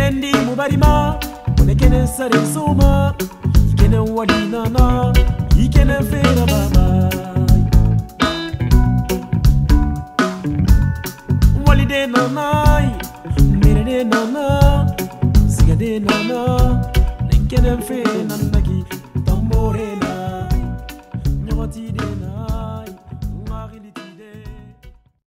kenen di mu bari ma ne kenen sare soma ikenen wali nana ikenen fera baba wali de nana mere de nana siga de nana nen kenen fe na na ki tambore na